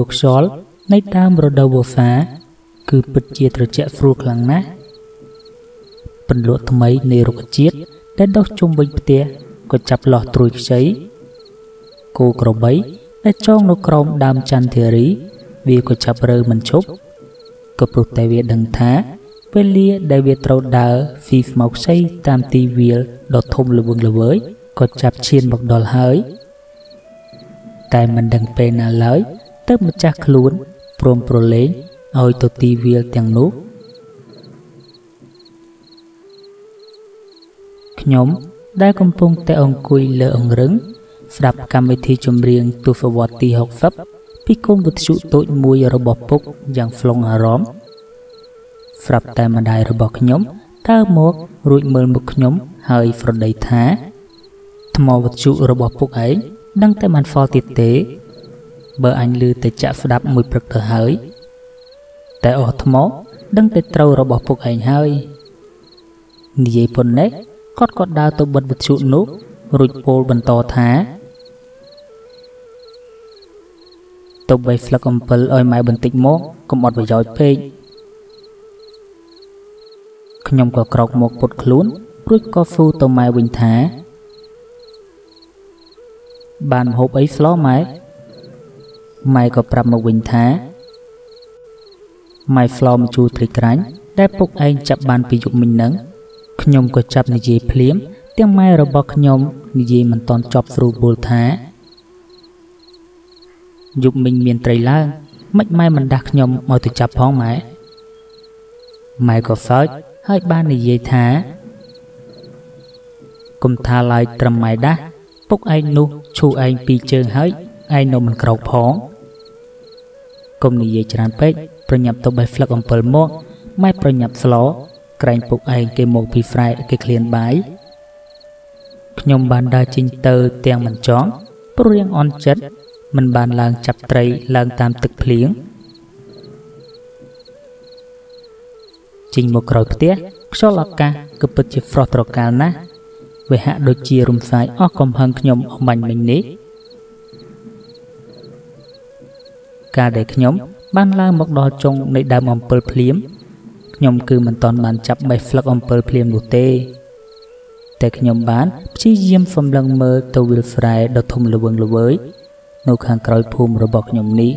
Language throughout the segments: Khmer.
ជំនោខ្យល់នៃដើមរដូវវស្សា គឺពិតជាត្រជាក់ស្រួលខ្លាំងណាស់ពន្លក់ថ្មីនៃរុក្ខជាតិដែលដុះជុំវិញផ្ទះក៏ចាប់លាស់ត្រួយខ្ចីគោក្របីដែលចងនៅក្រោមដើមចន្ទធារី វាក៏ចាប់រើមិនឈប់ក៏ព្រោះតែវាដឹងថាពេលលាដែលវាត្រូវដើរហ្វីហ្វមកខ្ចីតាមទីវាលដ៏ធំល្វឹងល្វើយក៏ចាប់ឈានមកដល់ហើយតែមិនដឹងពេលណាឡើយ ទើបម្ចាស់ខ្លួនព្រមប្រឡែងឲ្យទៅទីវាលទាំងនោះខ្ញុំដែលកំពុងតែអង្គុយលើអង្រឹងស្ដាប់កម្មវិធីចម្រៀងទស្សវត្សទី60ពីគុំវិទ្យុតូចមួយរបស់ពុកយ៉ាងហ្វ្លុងអារម្មណ៍ស្រាប់តែម្ដាយរបស់ខ្ញុំតើមករួចមើលមុខខ្ញុំហើយប្រដីថាថ្មវិទ្យុរបស់ពុកឯងដឹងតែបានហ្វល់ទៀតទេ បើអញលឺតែចាក់ស្ដាប់មួយព្រឹកទៅហើយ តែអស់ថ្មដឹងតែត្រូវរបស់ពុកឯងហើយនិយាយប៉ុណ្ណេះគាត់ក៏ដើរទៅបិទវិទ្យុនោះរួចពោលបន្តថាទៅបីស្លឹកអំពិលឲ្យម៉ែបន្តិចមកកុំអត់ប្រយោជន៍ពេកខ្ញុំក៏ក្រោកមកពុតខ្លួនរួចក៏ស៊ូទៅម៉ែវិញថា បានមហូបអីស្លោម៉ែ ម៉ែក៏ប្រាប់មកវិញថាម៉ែស្លោម្ជូរត្រីក្រាញ់ដែលពុកឯងចាប់បានពីយប់មិញហ្នឹងខ្ញុំក៏ចាប់និយាយភ្លាម ទាំងម៉ែរបស់ខ្ញុំនិយាយមិនតន់ចប់ស្រួលបួលថាយប់មិញមានត្រីឡើងមិនម៉ែមិនដាស់ខ្ញុំមកទៅចាប់ផងម៉ែម៉ែក៏សើចហើយបាននិយាយថាគុំថាឡើយត្រឹមម៉ែដាស់ពុកឯងនោះឈូឯងពីរជើងហើយឯងនៅមិនក្រោកផង គុំនិយាយច្រើនពេកប្រញាប់ទៅបេះផ្លឹកអំពិលមកម៉ែប្រញាប់ស្លោក្រែងពុកឯងគេមកពីស្រែគេឃ្លានបាយខ្ញុំបានដើរចេញទៅទាំងមិនចង់ព្រោះរៀងអន់ចិត្តមិនបានឡើងចាប់ត្រីឡើងតាមទឹកភ្លៀងចេញមកក្រោយផ្ទះខ្យល់អាកាសក៏ពិតជាស្រស់ត្រកាលណាស់វាហាក់ដូចជារំសាយអស់កំហឹងខ្ញុំអមាញ់មិញនេះ កាលដែលខ្ញុំបានឡើងមកដល់ចុងនៃដើមអំពិលភ្លាមខ្ញុំគឺមិនទាន់បានចាប់បេះស្លឹកអំពិលភ្លាមនោះទេតែខ្ញុំបានព្យាយាមសម្លឹងមើលទៅវិលស្រែដ៏ធំល្វឹងល្វើយនៅខាងក្រោយភូមិរបស់ខ្ញុំនេះ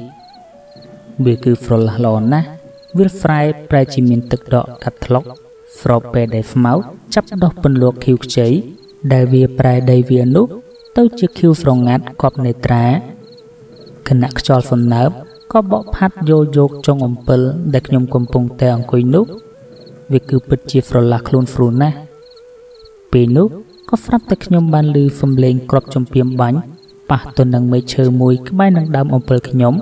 វាគឺស្រឡះល្អណាស់វិលស្រែប្រែជាមានទឹកដក់កាត់ថ្លុកស្របពេលដែលស្មៅចាប់ដោះពន្លកខៀវខ្ចីដែលវាប្រែដីវានោះទៅជាខៀវស្រងាត់កប់នេត្រាគណៈខ្យល់សំណើម ក៏បក់ផាត់យកយកចុងអំពិលដែលខ្ញុំកំពុងតែអង្គុយនោះវាគឺពិតជាស្រឡះខ្លួនស្រួលណាស់ពេលនោះក៏ស្រាប់តែខ្ញុំបានឮសំឡេងគ្រាប់ចំពីមបាញ់ប៉ះទៅនឹងមែកឈើមួយក្បែរនឹងដើមអំពិលខ្ញុំ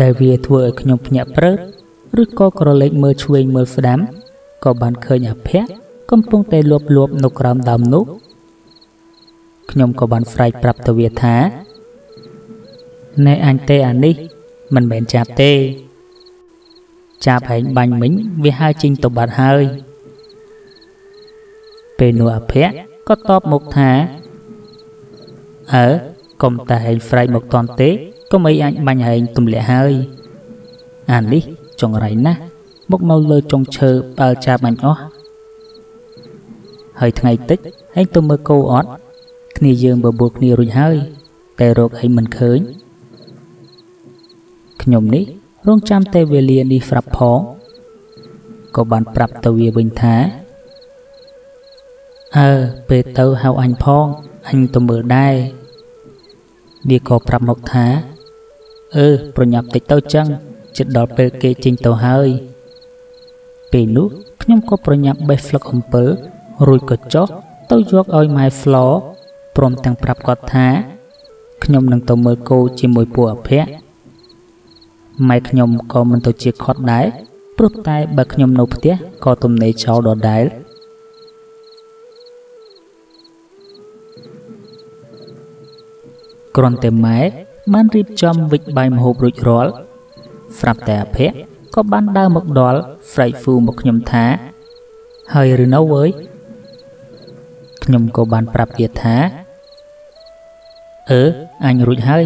ដែលវាធ្វើឲ្យខ្ញុំភ្ញាក់ព្រឺឬក៏ក្រឡេកមើលឆ្វេងមើលស្ដាំក៏បានឃើញអភ័ក្រកំពុងតែលួបលួបនៅក្រោមដើមនោះខ្ញុំក៏បានស្រែកប្រាប់ទៅវាថាណែអញទេអានេះ មិនមែនចាប់ទេ ចាប់ហែងបាញ់មិញវាហើចេញទៅបាត់ហើយពេលនោះអភ័ក្រក៏តបមកថាអើកុំតែហែងស្រែកមកតន់ទេកុំអីអញបាញ់ហែងទម្លាក់ហើយអានេះចង្រៃណាស់មកនៅលើចុងឈើផ្ដាល់ចាប់អញអស់ហើយថ្ងៃតិចហែងទៅមើលគោអត់គ្នាយើងបបួលគ្នារួចហើយតែរកអីមិនឃើញ ខ្ញុំនេះរងចាំតែវេលានេះស្រាប់ផងក៏បានប្រាប់ទៅវាវិញថាអើពេលទៅហៅអញផងអញទៅមើលដែរវាក៏ប្រាប់មកថាអឺប្រញាប់តិចទៅចឹងជិតដល់ពេលគេចេញទៅហើយពេលនោះខ្ញុំក៏ប្រញាប់បេះស្លឹកអំពិលរួចក៏ចុះទៅយកឲ្យម៉ែហ្វ្លព្រមទាំងប្រាប់គាត់ថា ខ្ញុំនឹងទៅមើលគោជាមួយពួកអភ័ក្រ ម៉ែខ្ញុំក៏មិនទៅជាខត់ដែរព្រោះតែបើខ្ញុំនៅផ្ទះក៏ទំនេរចោលដដែលគ្រាន់តែម៉ែបានរៀបចំវិចបាយមហូបរួចរាល់ស្រាប់តែអភ័ក្រក៏បានដើរមកដល់ស្រែកហ្វូមកខ្ញុំថា ហើយឬនៅវើយខ្ញុំក៏បានប្រាប់វាថាអឺអញរួចហើយ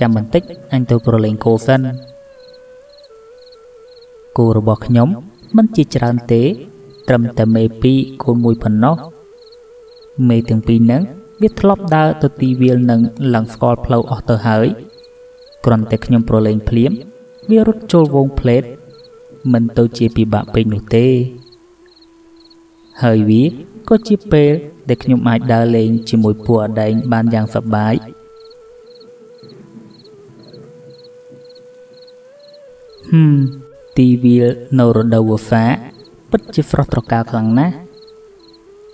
ចាំបន្តិចអញទៅប្រឡែងគោសិន គោរបស់ខ្ញុំមិនជាច្រើនទេ ត្រឹមតែមេ2គោល1ប៉ុណ្ណោះមេទាំងពីរហ្នឹងវាធ្លាប់ដើរទៅទីវាលនឹងឡើងស្គាល់ផ្លូវអស់ទៅហើយគ្រាន់តែខ្ញុំប្រឡែងភ្លាម វារត់ចូលវងផ្លេតមិនទៅជាពិបាកពេកនោះទេ ហើយវាក៏ជាពេលដែលខ្ញុំអាចដើរលេងជាមួយពួកអដែងបានយ៉ាងសប្បាយហឹម ទីវាលនៅរដូវវស្សាពិតជាស្រស់ត្រកាលខ្លាំងណាស់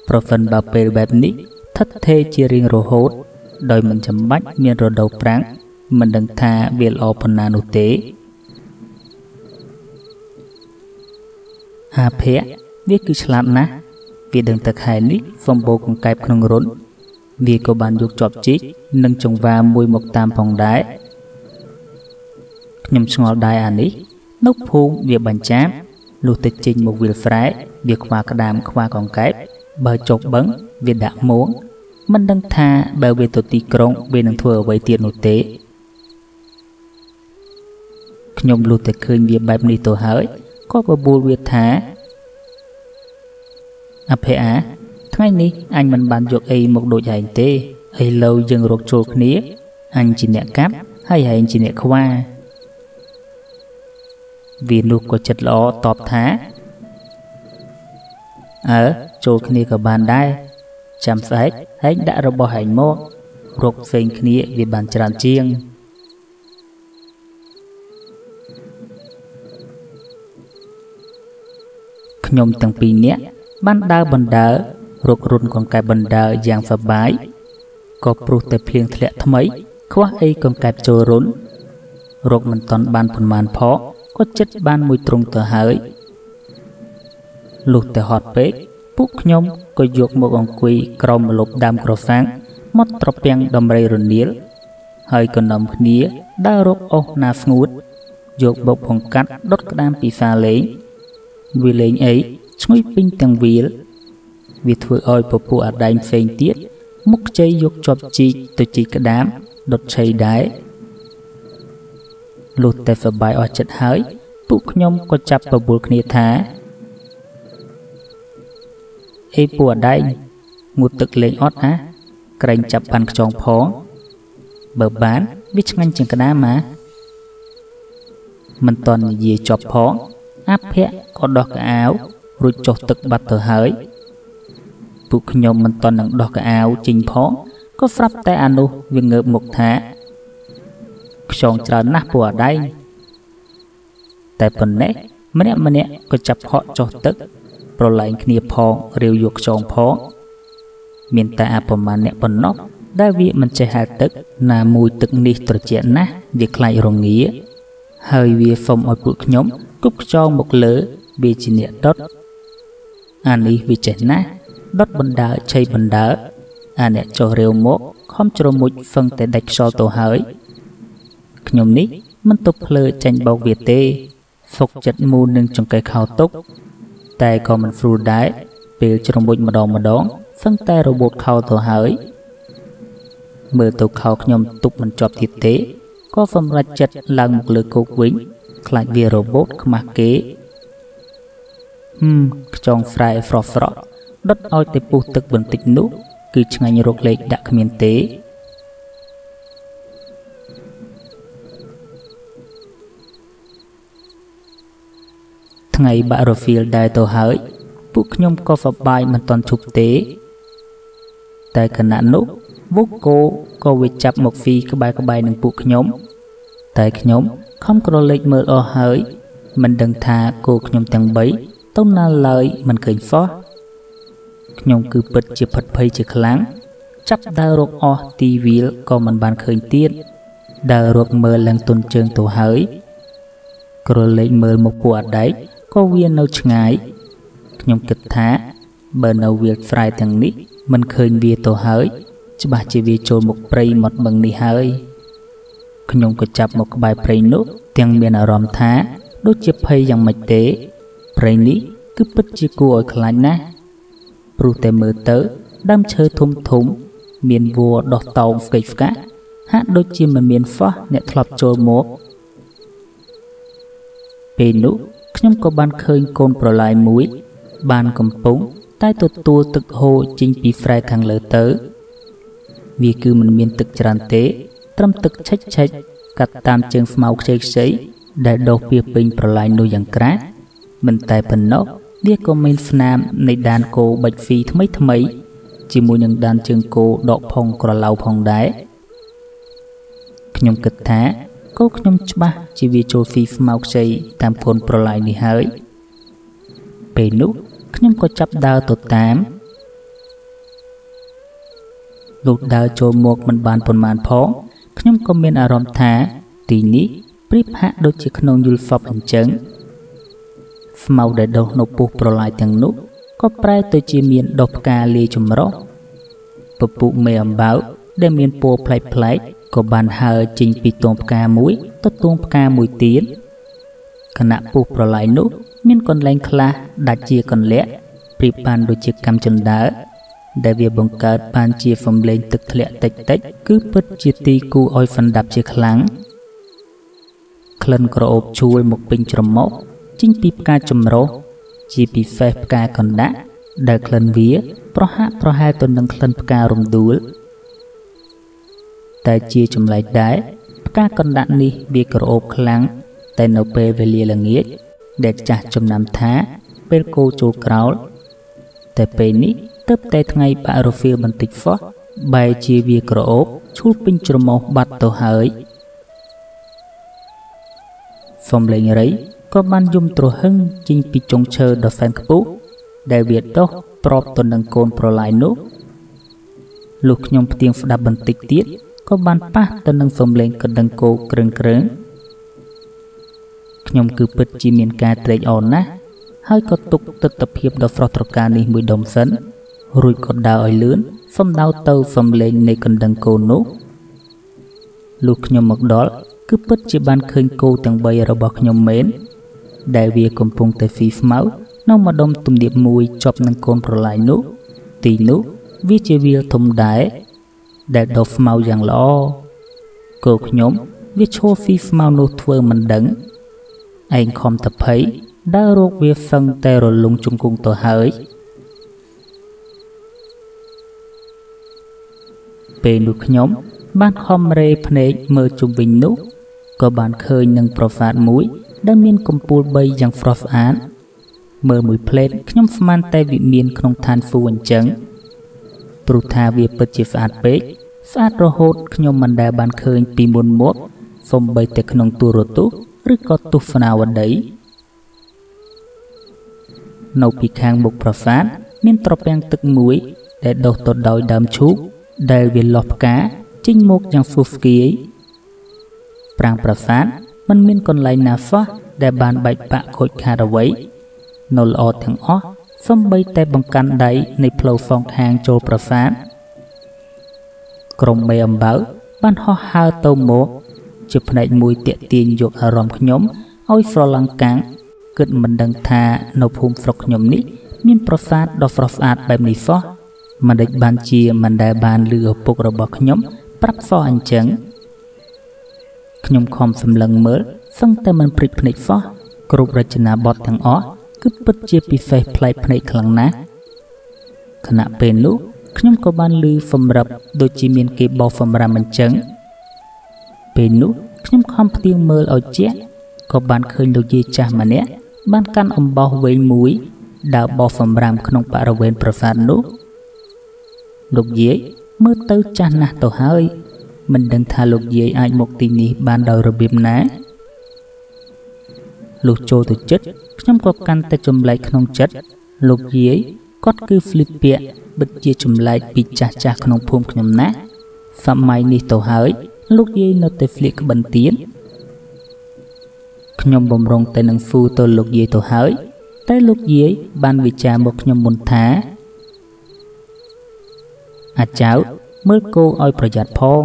ប្រសិនបើពេលបែបនេះថិតថេរជារៀងរហូត ដោយមិនចាំបាច់មានរដូវប្រាំងមិនដឹងថាវាល្អប៉ុណ្ណានោះទេអាភៈវាគឺឆ្លាតណាស់វាដឹងតែខែនេះសំបូរកង្កែបក្នុងរន្ធវាក៏បានយកជាប់ជីកនិងចង្វាមួយមកតាមផងដែរខ្ញុំឆ្ងល់ដែរអានេះ នៅភូមិវាបញ្ចាបលុះទៅចេញមកវាលស្រែវាខ្វះក្តាមខ្វះកង្កែបបើចុកបឹងវាដាក់មួងមិនដឹងថាបើវាទៅទីក្រុងវានឹងធ្វើអ្វីទៀតនោះទេខ្ញុំលុះតែឃើញវាបែបនេះទៅហើយក៏បបួលវាថាអភ័យអាថ្ងៃនេះអញមិនបានយកអីមកដូចឯងទេឥឡូវយើងរកចូលគ្នាអញជាអ្នកកាប់ហើយឯងជាអ្នកខ្វា វានោះក៏ចិត្តល្អតបថាអើចូលគ្នាក៏បានដែរចាំស្អែកហែងដាក់របស់ហែងមករកផ្សេងគ្នាវាបានច្រើនជាងខ្ញុំទាំងពីរនាក់បានដើរបណ្ដើររករុនកង្កែបបណ្ដើរយ៉ាងសប្បាយក៏ព្រោះតែភ្លៀងធ្លាក់ថ្មី ខ្វះអីកង្កែបចូលរុនរកមិនតន់បានប៉ុន្មានផ កក៏ចិត្តបានមួយទ្រង់ទៅហើយលុះតែហត់ពេកពួកខ្ញុំក៏យកមកអង្គុយក្រោមម្លប់ដើមក្រសាំងមកត្រពាំងដំរីរនាល ហើយក៏នាំគ្នាដើររកអុសណាស្ងួត យកបុកបង្កាត់ដុតក្តាមពីសាលេងវាលេងអីឈ្ងុយពេញទាំងវាល វាធ្វើឲ្យពពួកអដែងផ្សេងទៀតមុខខ្ចីយកជាប់ជីកទៅជីកក្តាមដុតឆៃដែរ លុះតែសបាយអស់ចិត្តហើយ ពួកខ្ញុំក៏ចាប់បបួលគ្នាថាអេពួកអដែងងូតទឹកលេងអត់ណាក្រែងចាប់បានខ្ចងផងបើបានវាឆ្ងាញ់ជាងក្តាមម៉ាមិនតន់និយាយចប់ផងអភ័ក្រក៏ដោះកៅអៅរួចចុះទឹកបាត់ទៅហើយពួកខ្ញុំមិនតន់នឹងដោះកៅអៅចេញផងក៏ស្រាប់តែអានោះវាងើបមុខថា ខ្យងច្រើនណាស់ពួកអដែងតែប៉ុណ្ណេះម្នាក់ម្នាក់ក៏ចាប់ហក់ចុះទឹក ប្រឡែងគ្នាផងរាវយកខ្យងផងមានតែអប្រមាណអ្នកប៉ុណ្ណោះដែលវាមិនចេះហែលទឹក ណាមួយទឹកនេះត្រជាក់ណាស់វាខ្លាចរងាហើយវាសុំឲ្យពួកខ្ញុំគប់ខ្យងមកលើវាជាអ្នកដុតអានេះវាចេះណាស់ដុតបណ្ដើឆៃបណ្ដើអាអ្នកចុះរាវមកខំជ្រមុជហ្វឹងតែដាច់ខ្យល់ទៅហើយ ខ្ញុំនេះមិនទុកភ្លើចាញ់បោកវាទេហ្វុកចិត្តមូននឹងចង្កេះខោទុក តែក៏មិនស្រួលដែរពេលជ្រមុជម្ដងម្ដងសឹងតែរបូតខោទៅហើយមើលទៅខោខ្ញុំទុកមិនជាប់ទៀតទេក៏សម្រេចចិត្តឡើងមកលើគោកវិញខ្លាចវារបូតខ្មាស់គេហឹមខ្ចងស្រែស្រស់ស្រស់ដុតឲ្យតែពុះទឹកបន្តិចនោះ គឺឆ្ងាញ់រកលេខដាក់គ្មានទេ ថ្ងៃបាក់រ៉ូហ្វីលដែរទៅហើយ ពួកខ្ញុំក៏សប្បាយមិនទាន់ឈប់ទេ តែគណៈនោះវុកគោក៏វាចាប់មកហ្វីក្បែរក្បែរនឹងពួកខ្ញុំ តែខ្ញុំខំក្រឡេកមើលអស់ហើយមិនដឹងថាគោខ្ញុំទាំង3ទៅណាឡើយមិនឃើញសោះខ្ញុំគឺពិតជាផិតភ័យជាខ្លាំងចាប់ដើររកអស់ទីវាលក៏មិនបានឃើញទៀតដើររកមើលឡើងទុនជើងទៅហើយក្រឡេកមើលមកពួកអដែក ក៏វានៅឆ្ងាយខ្ញុំគិតថាបើនៅវាលស្រែទាំងនេះមិនឃើញវាទៅហើយ ច្បាស់ជាវាចូលមកព្រៃមាត់បឹងនេះហើយខ្ញុំក៏ចាប់មកក្បែរព្រៃនោះទាំងមានអារម្មណ៍ថា ដូចជាភ័យយ៉ាងម៉េចទេព្រៃនេះគឺពិតជាគួរឲ្យខ្លាចណាស់ព្រោះតែមើលទៅដើមឈើធំធំ មានវัวដោះតោងស្កេកស្កាក់ហាក់ដូចជាមិនមានហ្វោះអ្នកធ្លាប់ចូលមកពេលនោះ ខ្ញុំក៏បានឃើញកូនប្រឡាយមួយ បានកំពុង តែទទួលទឹកហូរចេញពីហ្វ្រែខាងលើទៅ វាគឺមិនមានទឹកច្រើនទេ ត្រឹមទឹកឆិចឆិចកាត់តាមជើងស្មៅខ្ចីខ្ចីដែលដុះពីពេញប្រឡាយនោះយ៉ាងក្រាស់មិនតែប៉ុណ្ណោះវាក៏មានស្នាមនៃដានគោបាច់ហ្វីថ្មីថ្មីជាមួយនឹងដានជើងគោដកផុងក្រឡៅផងដែរខ្ញុំគិតថា គោខ្ញុំច្បាស់ជាវាចូលហ្វីស្មៅខ្ចីតាមកូនប្រឡាយនេះហើយពេលនោះខ្ញុំក៏ចាប់ដើរទៅតាមលុះដើរចូលមកមិនបានប៉ុន្មានផងខ្ញុំក៏មានអារម្មណ៍ថាទីនេះប្រៀបហាក់ដូចជាក្នុងយល់ហ្វប់អញ្ចឹងស្មៅដែលដុះនៅពុះប្រឡាយទាំងនោះក៏ប្រែទៅជាមានដុះផ្កាលាយចម្រុះពពុះមេអំបៅ ដែលមានពណ៌ប្លែកប្លែកក៏បានហើរចេញពីទងផ្កាមួយទៅទងផ្កាមួយទៀតគណៈពុះប្រឡាយនោះមានកន្លែងខ្លះដាច់ជាកន្លាក់ប្រៀបបានដូចជាកម្មចន្ទើដែលវាបង្កើតបានជាសំឡេងទឹកធ្លាក់តិចតិចគឺពិតជាទីគូឲ្យសន្តាប់ជាខ្លាំងក្លិនក្រអូបជួលមកពេញច្រមុះចេញពីផ្កាចម្រុះជាពិសេសផ្កាកណ្ដាក់ដែលក្លិនវា ប្រហាក់ប្រហែលទៅនឹងក្លិនផ្ការំដួល តែជាចម្លែកដែរផ្កាកណ្ដាក់នេះវាក្រអូបខ្លាំងតែនៅពេលវេលាល្ងាចដែលចាស់ចំណាំថាពេលគោចូលក្រោលតែពេលនេះទៅតែថ្ងៃបាក់រហ្វៀលបន្តិចហ្វោះបែរជាវាក្រអូបឈូលពេញច្រមុះបាត់ទៅហើយសំលេងរីក៏បានយំទ្រហឹងចេញពីចុងឈើដ៏សែនខ្ពស់ដែលវាដុះប្របទៅនឹងកូនប្រឡាយនោះលុះខ្ញុំផ្ទៀងស្ដាប់បន្តិចទៀត ក៏បានប៉ះទៅនឹងសំឡេងកណ្ដឹងគោក្រឹងក្រឹងខ្ញុំគឺពិតជាមានការត្រេកអរណាស់ហើយក៏ទុកទស្សនភាពដ៏ស្រស់ត្រកាលនេះមួយដុំសិនរួចក៏ដើរឲ្យលឿនសំដៅទៅសំឡេងនៃកណ្ដឹងគោនោះលុះខ្ញុំមកដល់គឺពិតជាបានឃើញគោទាំង3របស់ខ្ញុំមែនដែលវាកំពុងតែហ្វីស្មៅនៅម្ដុំទំនាបមួយជាប់នឹងកូនប្រឡាយនោះទីនោះវាជាវាលធំដែរ ដែលដុះស្មៅយ៉ាងល្អគោខ្ញុំវាឈរហ្វីស្មៅនោះធ្វើមិនដឹងឯងខំតភ័យដើររកវាសឹងតែរលងជង្គង់ទៅហើយពេលនោះខ្ញុំ បានខំរេភ្នែកមើលជុំវិញនោះក៏បានឃើញនឹងប្រាសាទមួយ ដែលមានកំពូល3យ៉ាងស្រស់ស្អាតមើលមួយផ្លេតខ្ញុំស្មានតែវិមានក្នុងឋានហ្វូអញ្ចឹង ព្រោះថាវាពិតជាស្អាតពេកស្អាតរហូតខ្ញុំមិនដែលបានឃើញពីមុនមកសំបីតែក្នុងទូរទស្សន៍ឬក៏ទស្សនាវដ្តីនៅពីខាងមុខប្រាសាទមានត្រពាំងទឹកមួយ ដែលដុះទៅដោយដើមឈូកដែលវាលាស់ផ្កាចេញមកយ៉ាងហ្វុះហ្គាយប្រាង្គប្រាសាទมันមានកន្លែងណាសោះដែលបានបែកបាក់ខូចខាតអ្វីនៅល្អទាំងអស់ សំបីតែបង្កាន់ដៃនៃផ្លូវសងខាងចូលប្រាសាទក្រុមមេអំបៅបានហោះហើរទៅមកជាផ្នែកមួយតាក់ទាញយកអារម្មណ៍ខ្ញុំឲ្យស្រឡំកាំងគិតមិនដឹងថានៅភូមិស្រុកខ្ញុំនេះ មានប្រាសាទដ៏ស្រស់ស្អាតបែបនេះសោះមិនដេចបានជាមិនដែលបានលឺឪពុករបស់ខ្ញុំប្រាប់សោះអញ្ចឹងខ្ញុំខំសម្លឹងមើលសឹងតែមិនព្រិចភ្នែកសោះគ្រប់រចនាបថទាំងអស់ គឺពិតជាពិសេសប្លែកភ្នែកខ្លាំងណាស់ខណៈពេលនោះខ្ញុំក៏បានឮសម្រាប់ដូចជាមានគេបោះសម្រាប់អញ្ចឹងពេលនោះខ្ញុំខំផ្ទៀងមើលឲ្យជាក់ក៏បានឃើញលោកយាយចាស់ម្នាក់បានកាន់អំបោសវែងមួយដើរបោះសម្រាមក្នុងបរិវេណប្រាសាទនោះលោកយាយមើលទៅចាស់ណាស់ទៅហើយមិនដឹងថាលោកយាយអាចមកទីនេះបានដោយរបៀបណា លុះចូលទៅចិត្តខ្ញុំក៏កាន់តែចម្លែកក្នុងចិត្តលោកយាយគាត់គឺហ្វ្លីបពាក់បិទជាចម្លែកពីចាស់ចាស់ក្នុងភូមិខ្ញុំណាសម័យនេះទៅហើយ លោកយាយនៅតែហ្វ្លៀកក្បិនទៀតខ្ញុំបំរុងតែនឹងហ្វូទៅលោកយាយទៅហើយ តែលោកយាយបានវិចារមកខ្ញុំមុនថាអាចៅមើលគោឲ្យប្រយ័ត្នផង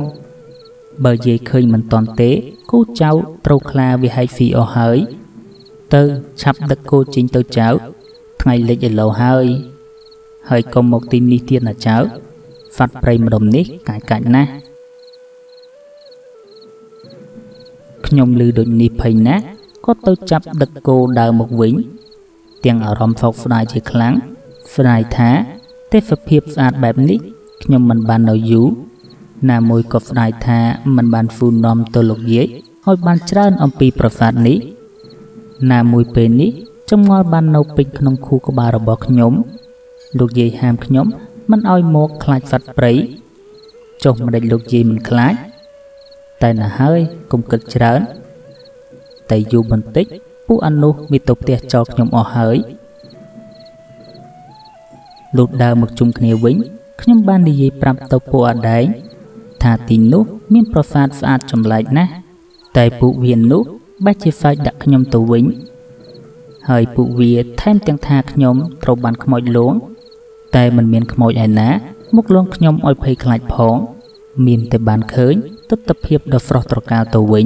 បើយាយឃើញមិនតន់ទេគូចៅត្រូវខ្លាវាហែកស៊ីអស់ហើយ ទៅឆាប់ដឹកគោចេញទៅចៅថ្ងៃលិចឥឡូវហើយ ហើយកុំមកទីនេះទៀតណាចៅសัตว์ព្រៃម្ដុំនេះកាចកាច់ណាស់ខ្ញុំឮដូចនេះភ័យណាស់ក៏ទៅចាប់ដឹកគោដើរមកវិញ ទាំងអារម្មណ៍សោកស្ដាយជាខ្លាំងស្ដាយថាទេសភាពស្អាតបែបនេះខ្ញុំមិនបាននៅយូរណាមួយក៏ស្ដាយថាមិនបានហ្វូនាំទៅលោកយាយឲ្យបានច្រើនអំពីប្រាសាទនេះ ណាមួយពេលនេះចម្ងល់បាននៅពេញក្នុងខួរក្បាលរបស់ខ្ញុំលោកយាយហាមខ្ញុំមិនឲ្យមកខ្លាចសត្វព្រៃចុះមិនដេចលោកយាយមិនខ្លាចតែណាហើយកុំគិតច្រើន តែយូរបន្តិចពួកអនុមានទៅផ្ទះចោលខ្ញុំអស់ហើយលូតដើរមកជុំគ្នាវិញខ្ញុំបាននិយាយប្រាប់ទៅពួកអដែងថាទីនោះមានប្រាសាទស្អាតចម្លែកណាស់តែពួកវានោះ បែរជាហ្វាច់ដាក់ខ្ញុំទៅវិញ ហើយពួកវាថែមទាំងថាខ្ញុំត្រូវបានខ្មោចលង តែមិនមានខ្មោចឯណា មកលងខ្ញុំឲ្យភ័យខ្លាចផង មានតែបានឃើញទស្សនភាពដ៏ស្រស់ត្រកាលទៅវិញ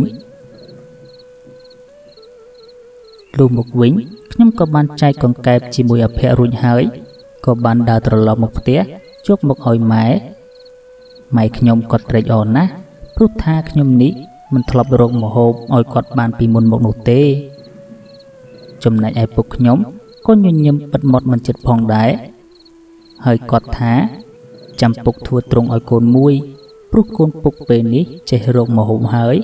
លុះមកវិញខ្ញុំក៏បានចែកកង្កែបជាមួយអភ័ក្ររួចហើយក៏បានដើរត្រឡប់មកផ្ទះយកមកឲ្យម៉ែម៉ែខ្ញុំក៏ត្រេកអរណាស់ព្រោះថាខ្ញុំនេះ មិនធ្លាប់រកម្ហូបឲ្យគាត់បានពីមុនមកនោះទេ ចំណែកឯពុកខ្ញុំក៏ញញឹមបិទមាត់មិនចិត្តផងដែរហើយគាត់ថា ចាំពុកធ្វើត្រង់ឲ្យកូនមួយ ព្រោះកូនពុកពេលនេះចេះរកម្ហូបហើយ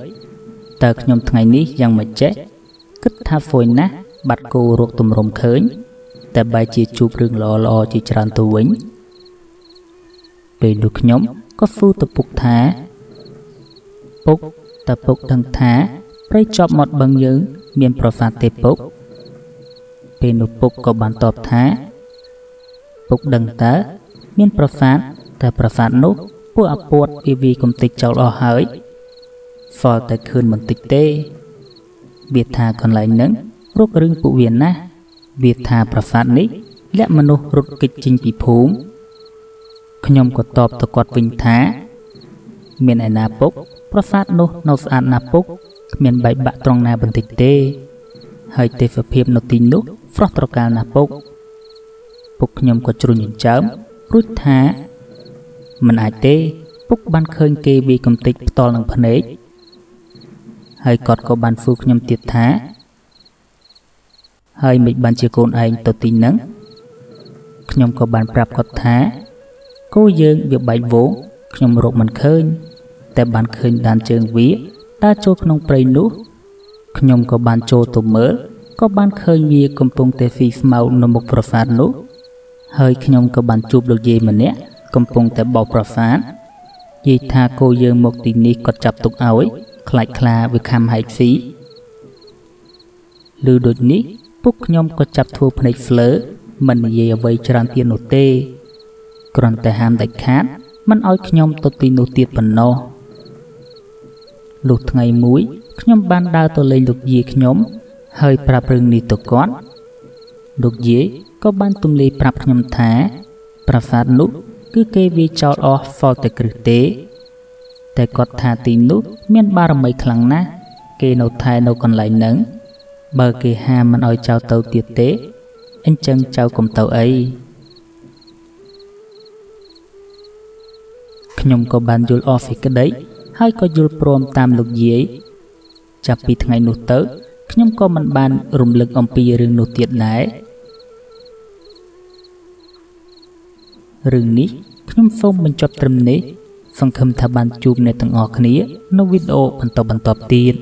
តើខ្ញុំថ្ងៃនេះយ៉ាងមិនចេះគិតថាហ្វួយណាស់បាត់គោរកទម្រុំឃើញ តែបែរជាជួបរឿងល្អល្អជាច្រើនទៅវិញពេលនោះខ្ញុំក៏ហ្វូទៅពុកថាពុក តើពុកដឹងថាព្រៃជាប់មាត់បឹងយើង មានប្រសាទទេពុក ពេលនោះពុកក៏បានតបថាពុកដឹងតើមានប្រសាទតែប្រសាទនោះពួកអាពួតវាវីកំតិចចោលអស់ហើយហ្វល់តែឃើញបន្តិចទេ វាថាកន្លែងហ្នឹងរករឿងពួកវាណាស់វាថាប្រាសាទនេះលាក់មនុស្សរត់គេចចេញពីភូមិខ្ញុំក៏តបទៅគាត់វិញថា មានឯណាពុក ប្រាសាទនោះនៅស្អាតណាស់ពុកគ្មានបែកបាក់ត្រង់ណាបន្តិចទេ ហើយទេសភាពនៅទីនោះស្រស់ត្រកាលណាស់ពុកពុកខ្ញុំក៏ជ្រុញចិញ្ចើមរួចថាមិនអាចទេ ពុកបានឃើញគេវាកំតិចផ្ទាល់នឹងភ្នែកហើយគាត់ក៏បានហ្វូខ្ញុំទៀតថា ហើយមិនបានជាកូនឯងទៅទីហ្នឹងខ្ញុំក៏បានប្រាប់គាត់ថាគោយើងវាបែកវងខ្ញុំរកមិនឃើញ តែបានឃើញដានជើងវាដើរចូលក្នុងព្រៃនោះខ្ញុំក៏បានចូលទៅមើលក៏បានឃើញវាកំពុងតែស៊ីស្មៅនៅមុខប្រាសាទនោះហើយខ្ញុំក៏បានជួបលោកយាយម្នាក់កំពុងតែបោកប្រាសាទយាយថាគោយើងមកទីនេះគាត់ចាប់ទុកឲ្យខ្លាចខ្លាវាខំហែកស៊ីឬដូចនេះពុកខ្ញុំក៏ចាប់ធ្វើភ្នែកស្លើមិននិយាយអ្វីច្រើនទៀតនោះទេគ្រាន់តែហាមដាច់ខាតមិនឲ្យខ្ញុំទៅទីនោះទៀតប៉ុណ្ណោះ លុះថ្ងៃមួយខ្ញុំបានដើរទៅលេងលោកយាយខ្ញុំ ហើយប្រាប់រឿងនេះទៅគាត់លោកយាយក៏បានទំលាយប្រាប់ខ្ញុំថា ប្រាសាទនោះគឺគេវាចោលអស់ហ្វល់តែគ្រឹះទេ តែគាត់ថាទីនោះមានបារមីខ្លាំងណាស់គេនៅថែនៅកន្លែងហ្នឹងបើគេហាមមិនឲ្យចៅទៅទៀតទេអញ្ចឹងចៅកុំទៅអីខ្ញុំក៏បានយល់អស់សេចក្តី ហើយក៏យល់ព្រមតាមលោកយាយចាប់ពីថ្ងៃនោះទៅខ្ញុំក៏មិនបានរំលឹកអំពីរឿងនោះទៀតដែររឿងនេះខ្ញុំសូមបញ្ចប់ត្រឹមនេះសង្ឃឹមថាបានជួបអ្នកទាំងអស់គ្នា នៅវីដេអូបន្តបន្តទៀត